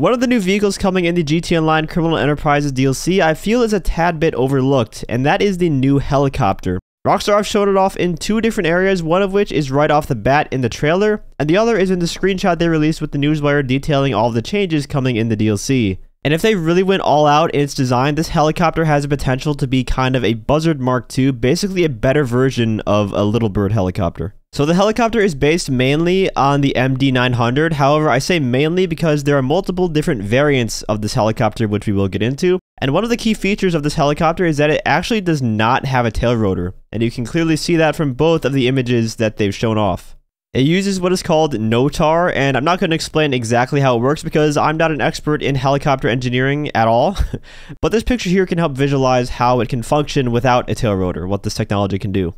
One of the new vehicles coming in the GTA Online Criminal Enterprises DLC I feel is a tad bit overlooked, and that is the new helicopter. Rockstar have shown it off in two different areas, one of which is right off the bat in the trailer, and the other is in the screenshot they released with the newswire detailing all the changes coming in the DLC. And if they really went all out in its design, this helicopter has the potential to be kind of a Buzzard Mark II, basically a better version of a Little Bird helicopter. So the helicopter is based mainly on the MD900. However, I say mainly because there are multiple different variants of this helicopter, which we will get into. And one of the key features of this helicopter is that it actually does not have a tail rotor. And you can clearly see that from both of the images that they've shown off. It uses what is called NOTAR, and I'm not going to explain exactly how it works because I'm not an expert in helicopter engineering at all. but this picture here can help visualize how it can function without a tail rotor, what this technology can do.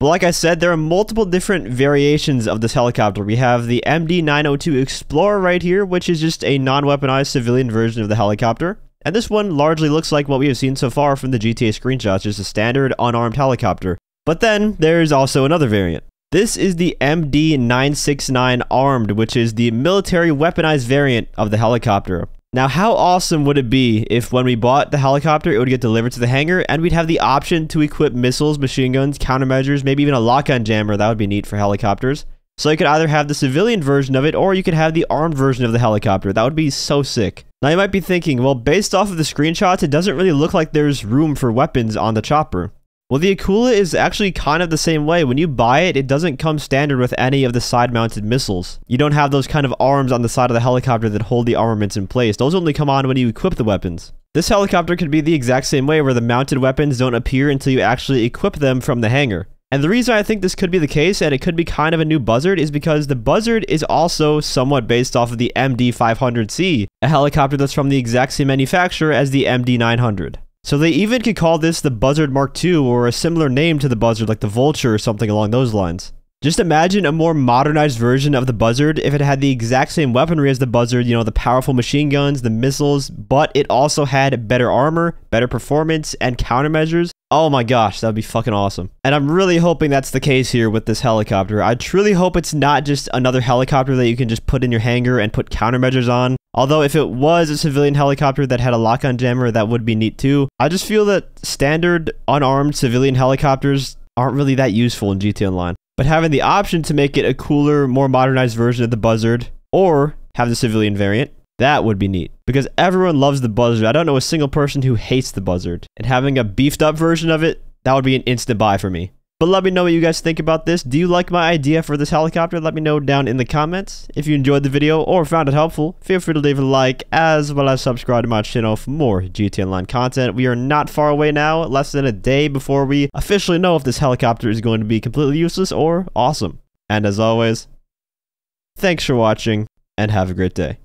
But like I said, there are multiple different variations of this helicopter. We have the MD-902 Explorer right here, which is just a non-weaponized civilian version of the helicopter. And this one largely looks like what we have seen so far from the GTA screenshots, just a standard unarmed helicopter. But then, there's also another variant. This is the MD-969 Armed, which is the military weaponized variant of the helicopter. Now, how awesome would it be if when we bought the helicopter, it would get delivered to the hangar and we'd have the option to equip missiles, machine guns, countermeasures, maybe even a lock-on jammer. That would be neat for helicopters. So you could either have the civilian version of it or you could have the armed version of the helicopter. That would be so sick. Now you might be thinking, well, based off of the screenshots, it doesn't really look like there's room for weapons on the chopper. Well, the Akula is actually kind of the same way. When you buy it, it doesn't come standard with any of the side-mounted missiles. You don't have those kind of arms on the side of the helicopter that hold the armaments in place. Those only come on when you equip the weapons. This helicopter could be the exact same way where the mounted weapons don't appear until you actually equip them from the hangar. And the reason I think this could be the case, and it could be kind of a new Buzzard, is because the Buzzard is also somewhat based off of the MD-500C, a helicopter that's from the exact same manufacturer as the MD-900. So they even could call this the Buzzard Mark II or a similar name to the Buzzard like the Vulture or something along those lines. Just imagine a more modernized version of the Buzzard if it had the exact same weaponry as the Buzzard, you know, the powerful machine guns, the missiles, but it also had better armor, better performance, and countermeasures. Oh my gosh, that would be fucking awesome. And I'm really hoping that's the case here with this helicopter. I truly hope it's not just another helicopter that you can just put in your hangar and put countermeasures on. Although if it was a civilian helicopter that had a lock-on jammer, that would be neat too. I just feel that standard unarmed civilian helicopters aren't really that useful in GTA Online. But having the option to make it a cooler, more modernized version of the Buzzard, or have the civilian variant, that would be neat. Because everyone loves the Buzzard. I don't know a single person who hates the Buzzard. And having a beefed up version of it, that would be an instant buy for me. But let me know what you guys think about this. Do you like my idea for this helicopter? Let me know down in the comments. If you enjoyed the video or found it helpful, feel free to leave a like as well as subscribe to my channel for more GTA Online content. We are not far away now, less than a day before we officially know if this helicopter is going to be completely useless or awesome. And as always, thanks for watching and have a great day.